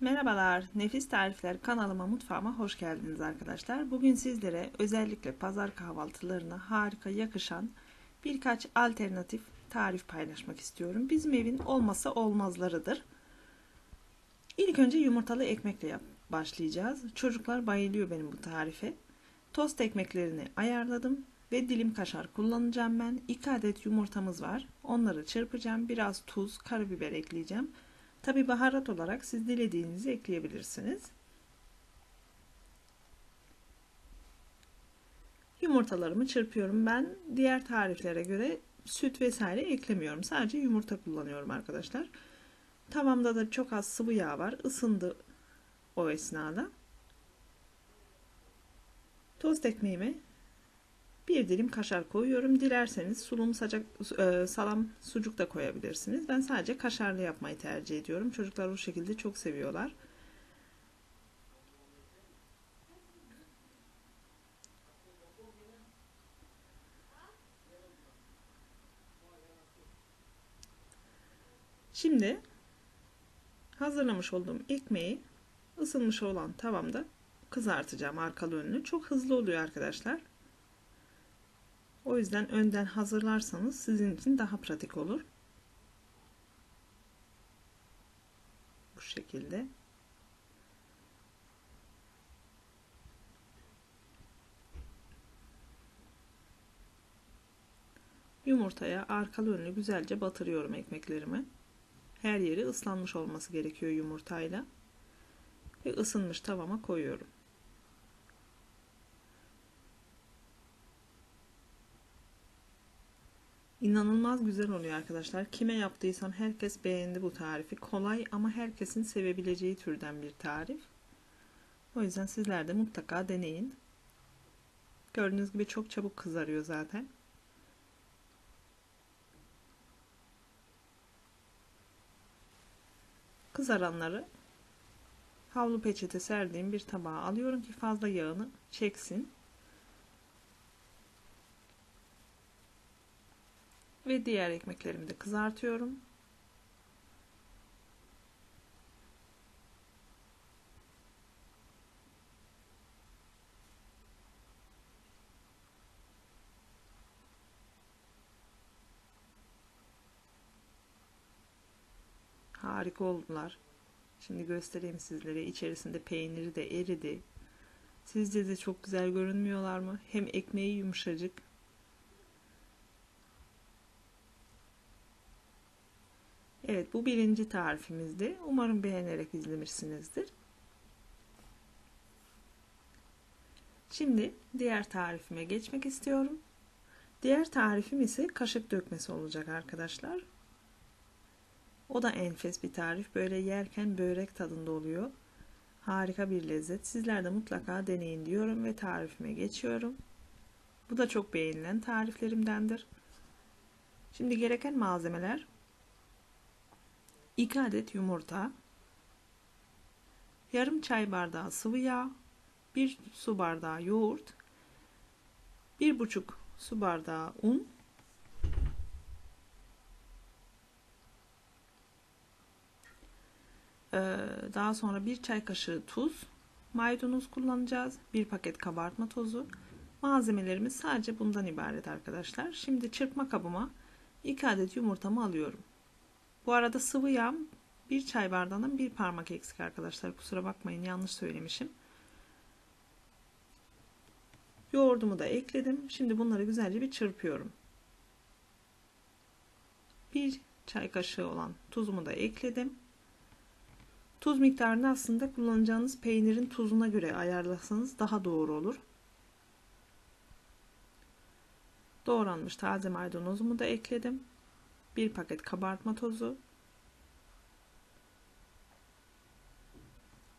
Merhabalar, Nefis Tarifler kanalıma mutfağıma hoş geldiniz arkadaşlar. Bugün sizlere özellikle pazar kahvaltılarına harika yakışan birkaç alternatif tarif paylaşmak istiyorum. Bizim evin olmasa olmazlarıdır. İlk önce yumurtalı ekmekle başlayacağız. Çocuklar bayılıyor benim bu tarife. Tost ekmeklerini ayarladım ve dilim kaşar kullanacağım ben. 2 adet yumurtamız var. Onları çırpacağım. Biraz tuz, karabiber ekleyeceğim. Tabi baharat olarak siz dilediğinizi ekleyebilirsiniz. Yumurtalarımı çırpıyorum. Ben diğer tariflere göre süt vesaire eklemiyorum. Sadece yumurta kullanıyorum arkadaşlar. Tavamda da çok az sıvı yağ var. Isındı o esnada. Tost ekmeğimi bir dilim kaşar koyuyorum. Dilerseniz sulum sacak, e, salam sucuk da koyabilirsiniz. Ben sadece kaşarlı yapmayı tercih ediyorum. Çocuklar o şekilde çok seviyorlar. Şimdi hazırlamış olduğum ekmeği ısınmış olan tavamda kızartacağım arkalı önlü. Çok hızlı oluyor arkadaşlar. O yüzden önden hazırlarsanız sizin için daha pratik olur. Bu şekilde. Yumurtaya arkalı önlü güzelce batırıyorum ekmeklerimi. Her yeri ıslanmış olması gerekiyor yumurtayla. Ve ısınmış tavama koyuyorum. İnanılmaz güzel oluyor arkadaşlar. Kime yaptıysam herkes beğendi bu tarifi. Kolay ama herkesin sevebileceği türden bir tarif. O yüzden sizler de mutlaka deneyin. Gördüğünüz gibi çok çabuk kızarıyor zaten. Kızaranları havlu peçete serdiğim bir tabağa alıyorum ki fazla yağını çeksin. Ve diğer ekmeklerimi de kızartıyorum. Harika oldular. Şimdi göstereyim sizlere. İçerisinde peyniri de eridi. Sizce de çok güzel görünmüyorlar mı? Hem ekmeği yumuşacık Evet bu birinci tarifimizdi. Umarım beğenerek izlemişsinizdir. Şimdi diğer tarifime geçmek istiyorum. Diğer tarifim ise kaşık dökmesi olacak arkadaşlar. O da enfes bir tarif. Böyle yerken börek tadında oluyor. Harika bir lezzet. Sizler de mutlaka deneyin diyorum ve tarifime geçiyorum. Bu da çok beğenilen tariflerimdendir. Şimdi gereken malzemeler 2 adet yumurta, yarım çay bardağı sıvı yağ, 1 su bardağı yoğurt, 1,5 su bardağı un, daha sonra 1 çay kaşığı tuz, maydanoz kullanacağız, 1 paket kabartma tozu. Malzemelerimiz sadece bundan ibaret arkadaşlar. Şimdi çırpma kabıma 2 adet yumurtamı alıyorum. Bu arada sıvı yağ bir çay bardağından bir parmak eksik arkadaşlar. Kusura bakmayın yanlış söylemişim. Yoğurdumu da ekledim. Şimdi bunları güzelce bir çırpıyorum. Bir çay kaşığı olan tuzumu da ekledim. Tuz miktarını aslında kullanacağınız peynirin tuzuna göre ayarlasanız daha doğru olur. Doğranmış taze maydanozumu da ekledim. 1 paket kabartma tozu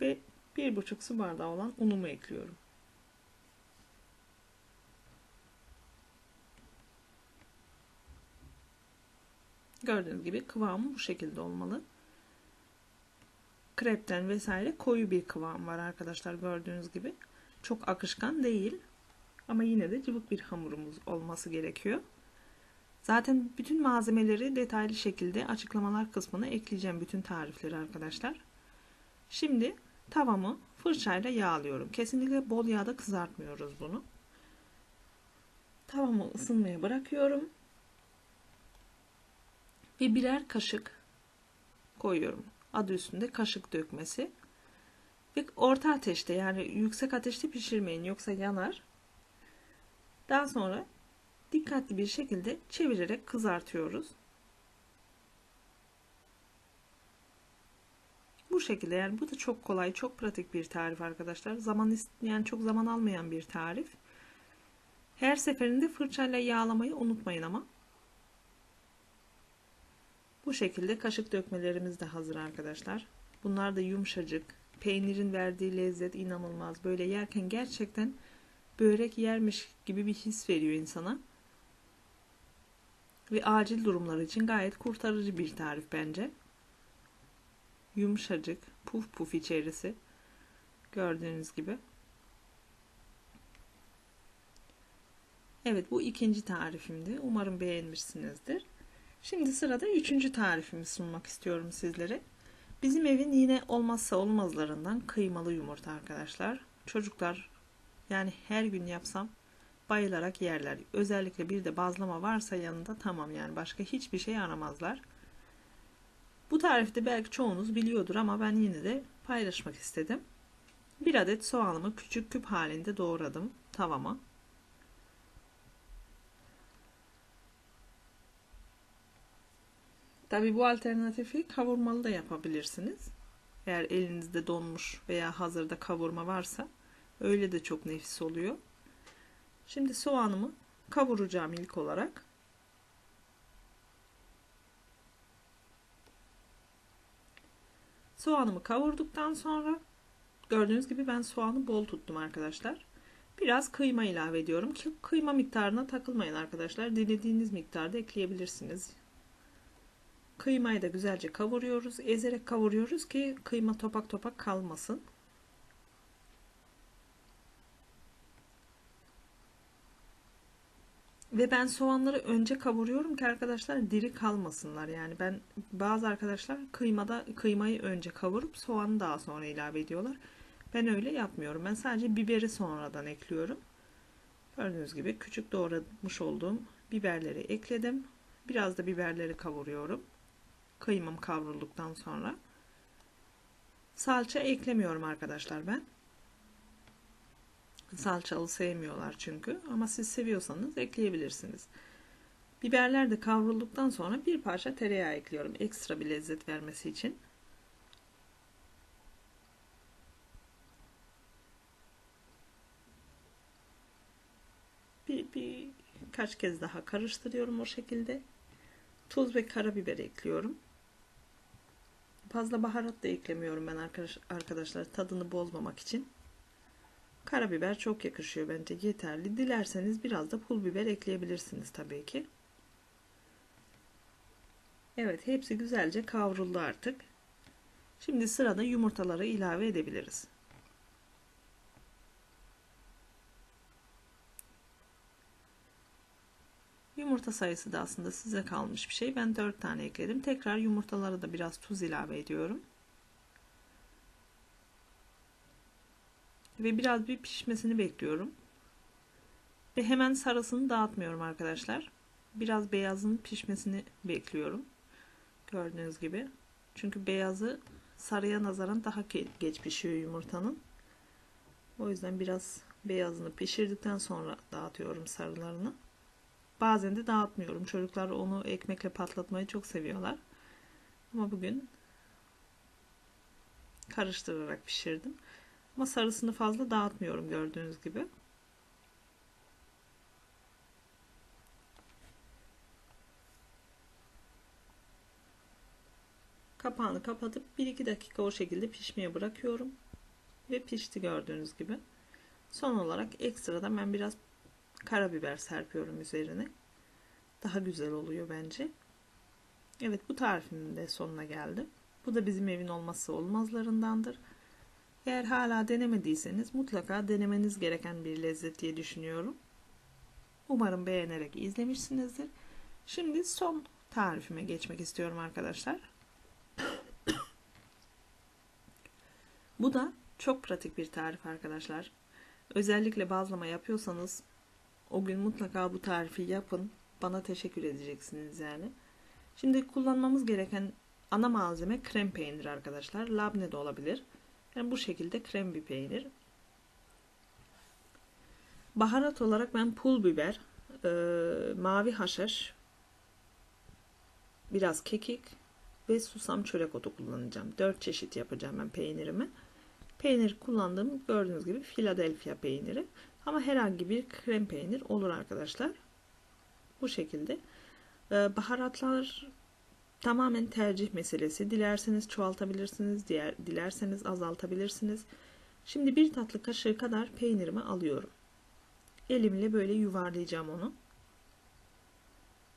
ve 1,5 su bardağı olan unumu ekliyorum. Gördüğünüz gibi kıvamı bu şekilde olmalı. Krepten vesaire koyu bir kıvam var arkadaşlar gördüğünüz gibi. Çok akışkan değil. Ama yine de cıvık bir hamurumuz olması gerekiyor. Zaten bütün malzemeleri detaylı şekilde açıklamalar kısmına ekleyeceğim bütün tarifleri arkadaşlar. Şimdi tavamı fırçayla yağlıyorum. Kesinlikle bol yağda kızartmıyoruz bunu. Tavamı ısınmaya bırakıyorum. Ve birer kaşık koyuyorum. Adı üstünde kaşık dökmesi. Ve orta ateşte yani yüksek ateşte pişirmeyin yoksa yanar. Daha sonra dikkatli bir şekilde çevirerek kızartıyoruz. Bu şekilde yani bu da çok kolay, çok pratik bir tarif arkadaşlar. Zaman isteyen, çok zaman almayan bir tarif. Her seferinde fırçayla yağlamayı unutmayın ama. Bu şekilde kaşık dökmelerimiz de hazır arkadaşlar. Bunlar da yumuşacık. Peynirin verdiği lezzet inanılmaz. Böyle yerken gerçekten börek yermiş gibi bir his veriyor insana. Ve acil durumlar için gayet kurtarıcı bir tarif bence. Yumuşacık, puf puf içerisi. Gördüğünüz gibi. Evet bu ikinci tarifimdi. Umarım beğenmişsinizdir. Şimdi sırada üçüncü tarifimi sunmak istiyorum sizlere. Bizim evin yine olmazsa olmazlarından kıymalı yumurta arkadaşlar. Çocuklar yani her gün yapsam bayılarak yerler. Özellikle bir de bazlama varsa yanında tamam yani başka hiçbir şey aramazlar. Bu tarifte belki çoğunuz biliyordur ama ben yine de paylaşmak istedim. Bir adet soğanımı küçük küp halinde doğradım tavama. Tabi bu alternatifi kavurmalı da yapabilirsiniz. Eğer elinizde donmuş veya hazırda kavurma varsa öyle de çok nefis oluyor. Şimdi soğanımı kavuracağım ilk olarak. Soğanımı kavurduktan sonra gördüğünüz gibi ben soğanı bol tuttum arkadaşlar. Biraz kıyma ilave ediyorum ki kıyma miktarına takılmayın arkadaşlar. Dilediğiniz miktarda ekleyebilirsiniz. Kıymayı da güzelce kavuruyoruz. Ezerek kavuruyoruz ki kıyma topak topak kalmasın. Ve ben soğanları önce kavuruyorum ki arkadaşlar diri kalmasınlar. Yani ben bazı arkadaşlar kıymada kıymayı önce kavurup soğanı daha sonra ilave ediyorlar. Ben öyle yapmıyorum. Ben sadece biberi sonradan ekliyorum. Gördüğünüz gibi küçük doğramış olduğum biberleri ekledim. Biraz da biberleri kavuruyorum. Kıymam kavrulduktan sonra. Salça eklemiyorum arkadaşlar ben. Salçalı sevmiyorlar çünkü. Ama siz seviyorsanız ekleyebilirsiniz. Biberler de kavrulduktan sonra bir parça tereyağı ekliyorum. Ekstra bir lezzet vermesi için. Bir, bir kaç kez daha karıştırıyorum o şekilde. Tuz ve karabiber ekliyorum. Fazla baharat da eklemiyorum ben arkadaşlar tadını bozmamak için. Karabiber çok yakışıyor bence yeterli. Dilerseniz biraz da pul biber ekleyebilirsiniz tabii ki. Evet hepsi güzelce kavruldu artık. Şimdi sırada yumurtaları ilave edebiliriz. Yumurta sayısı da aslında size kalmış bir şey. Ben 4 tane ekledim. Tekrar yumurtalara da biraz tuz ilave ediyorum. Ve biraz bir pişmesini bekliyorum. Ve hemen sarısını dağıtmıyorum arkadaşlar. Biraz beyazın pişmesini bekliyorum. Gördüğünüz gibi. Çünkü beyazı sarıya nazaran daha geç pişiyor yumurtanın. O yüzden biraz beyazını pişirdikten sonra dağıtıyorum sarılarını. Bazen de dağıtmıyorum. Çocuklar onu ekmekle patlatmayı çok seviyorlar. Ama bugün karıştırarak pişirdim. Ama sarısını fazla dağıtmıyorum gördüğünüz gibi. Kapağını kapatıp 1-2 dakika o şekilde pişmeye bırakıyorum. Ve pişti gördüğünüz gibi. Son olarak ekstradan ben biraz karabiber serpiyorum üzerine. Daha güzel oluyor bence. Evet bu tarifimin de sonuna geldim. Bu da bizim evin olmazsa olmazlarındandır. Eğer hala denemediyseniz mutlaka denemeniz gereken bir lezzet diye düşünüyorum. Umarım beğenerek izlemişsinizdir. Şimdi son tarifime geçmek istiyorum arkadaşlar. Bu da çok pratik bir tarif arkadaşlar. Özellikle bazlama yapıyorsanız o gün mutlaka bu tarifi yapın. Bana teşekkür edeceksiniz yani. Şimdi kullanmamız gereken ana malzeme krem peynir arkadaşlar. Labne de olabilir. Yani bu şekilde krem bir peynir. Baharat olarak ben pul biber, e, mavi haşhaş, biraz kekik ve susam çörek otu kullanacağım. 4 çeşit yapacağım ben peynirimi. Peynir kullandığım gördüğünüz gibi Philadelphia peyniri. Ama herhangi bir krem peynir olur arkadaşlar. Bu şekilde. Ee, baharatlar tamamen tercih meselesi. Dilerseniz çoğaltabilirsiniz, diğer, dilerseniz azaltabilirsiniz. Şimdi bir tatlı kaşığı kadar peynirimi alıyorum. Elimle böyle yuvarlayacağım onu.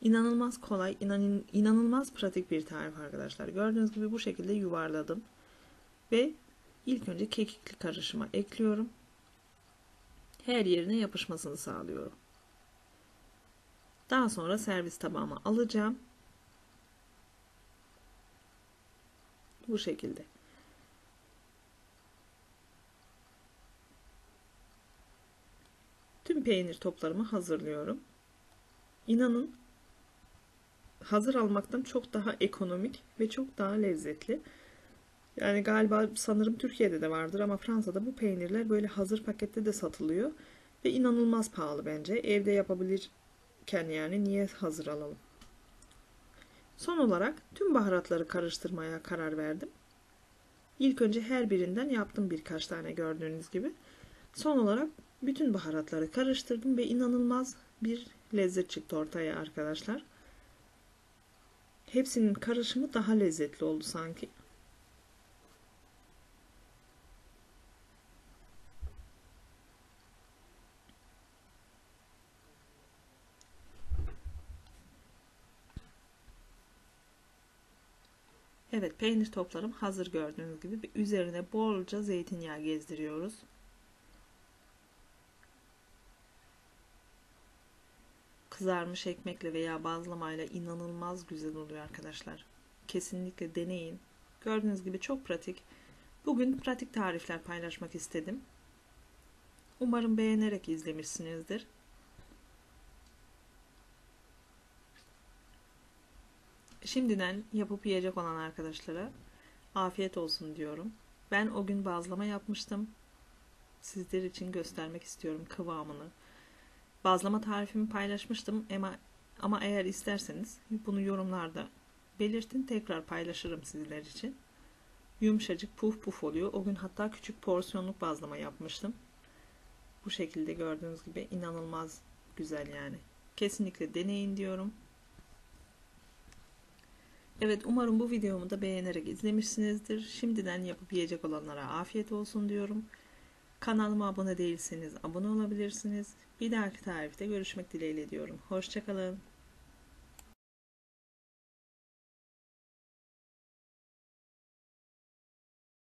İnanılmaz kolay, inan, inanılmaz pratik bir tarif arkadaşlar. Gördüğünüz gibi bu şekilde yuvarladım. Ve ilk önce kekikli karışıma ekliyorum. Her yerine yapışmasını sağlıyorum. Daha sonra servis tabağıma alacağım. Bu şekilde. Tüm peynir toplarımı hazırlıyorum. İnanın hazır almaktan çok daha ekonomik ve çok daha lezzetli. Yani galiba sanırım Türkiye'de de vardır ama Fransa'da bu peynirler böyle hazır pakette de satılıyor. Ve inanılmaz pahalı bence. Evde yapabilirken yani niye hazır alalım? Son olarak tüm baharatları karıştırmaya karar verdim. İlk önce her birinden yaptım birkaç tane gördüğünüz gibi. Son olarak bütün baharatları karıştırdım ve inanılmaz bir lezzet çıktı ortaya arkadaşlar. Hepsinin karışımı daha lezzetli oldu sanki. Peynir toplarım hazır gördüğünüz gibi üzerine bolca zeytinyağı gezdiriyoruz. Kızarmış ekmekle veya bazlamayla inanılmaz güzel oluyor arkadaşlar. Kesinlikle deneyin. Gördüğünüz gibi çok pratik. Bugün pratik tarifler paylaşmak istedim. Umarım beğenerek izlemişsinizdir. Şimdiden yapıp yiyecek olan arkadaşlara afiyet olsun diyorum. Ben o gün bazlama yapmıştım. Sizler için göstermek istiyorum kıvamını. Bazlama tarifimi paylaşmıştım ama ama eğer isterseniz bunu yorumlarda belirtin tekrar paylaşırım sizler için. Yumuşacık puf puf oluyor. O gün hatta küçük porsiyonluk bazlama yapmıştım. Bu şekilde gördüğünüz gibi inanılmaz güzel yani. Kesinlikle deneyin diyorum. Evet umarım bu videomu da beğenerek izlemişsinizdir. Şimdiden yapıp yiyecek olanlara afiyet olsun diyorum. Kanalıma abone değilseniz abone olabilirsiniz. Bir dahaki tarifte görüşmek dileğiyle diyorum. Hoşçakalın.